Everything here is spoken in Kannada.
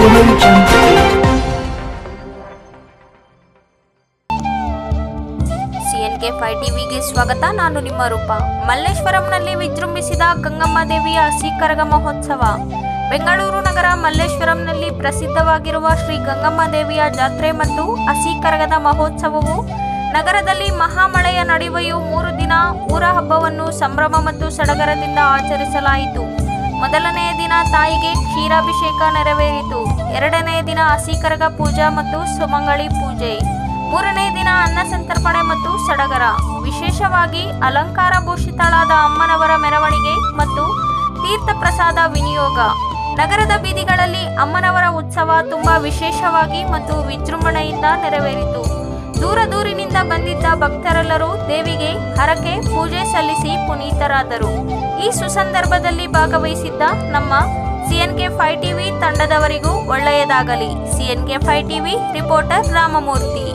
ಸಿಎನ್ಕೆ ಫೈ ಟಿವಿಗೆ ಸ್ವಾಗತ. ನಾನು ನಿಮ್ಮ ರೂಪ. ಮಲ್ಲೇಶ್ವರಂನಲ್ಲಿ ವಿಜೃಂಭಿಸಿದ ಗಂಗಮ್ಮ ದೇವಿಯ ಹಸಿ ಕರಗ ಮಹೋತ್ಸವ. ಬೆಂಗಳೂರು ನಗರ ಮಲ್ಲೇಶ್ವರಂನಲ್ಲಿ ಪ್ರಸಿದ್ಧವಾಗಿರುವ ಶ್ರೀ ಗಂಗಮ್ಮ ದೇವಿಯ ಜಾತ್ರೆ ಮತ್ತು ಹಸಿ ಮಹೋತ್ಸವವು ನಗರದಲ್ಲಿ ಮಹಾಮಳೆಯ ನಡುವೆಯೂ ಮೂರು ದಿನ ಊರ ಹಬ್ಬವನ್ನು ಸಂಭ್ರಮ ಮತ್ತು ಸಡಗರದಿಂದ ಆಚರಿಸಲಾಯಿತು. ಮೊದಲನೆಯ ದಿನ ತಾಯಿಗೆ ಕ್ಷೀರಾಭಿಷೇಕ ನೆರವೇರಿತು. ಎರಡನೇ ದಿನ ಹಸಿಕರಗ ಪೂಜಾ ಮತ್ತು ಸುಮಂಗಳಿ ಪೂಜೆ. ಮೂರನೇ ದಿನ ಅನ್ನ ಸಂತರ್ಪಣೆ ಮತ್ತು ಸಡಗರ. ವಿಶೇಷವಾಗಿ ಅಲಂಕಾರ ಭೂಷಿತಳಾದ ಅಮ್ಮನವರ ಮೆರವಣಿಗೆ ಮತ್ತು ತೀರ್ಥ ಪ್ರಸಾದ ವಿನಿಯೋಗ. ನಗರದ ಬೀದಿಗಳಲ್ಲಿ ಅಮ್ಮನವರ ಉತ್ಸವ ತುಂಬಾ ವಿಶೇಷವಾಗಿ ಮತ್ತು ವಿಜೃಂಭಣೆಯಿಂದ ನೆರವೇರಿತು. ದೂರ ದೂರಿನಿಂದ ಬಂದಿದ್ದ ಭಕ್ತರೆಲ್ಲರೂ ದೇವಿಗೆ ಹರಕೆ, ಪೂಜೆ ಸಲ್ಲಿಸಿ ಪುನೀತರಾದರು. ಈ ಸುಸಂದರ್ಭದಲ್ಲಿ ಭಾಗವಹಿಸಿದ್ದ ನಮ್ಮ ಸಿಎನ್ಕೆ ಫೈ ಟಿವಿ ತಂಡದವರಿಗೂ ಒಳ್ಳೆಯದಾಗಲಿ. ಸಿಎನ್ಕೆ ಫೈ ಟಿವಿ ರಿಪೋರ್ಟರ್ ರಾಮಮೂರ್ತಿ.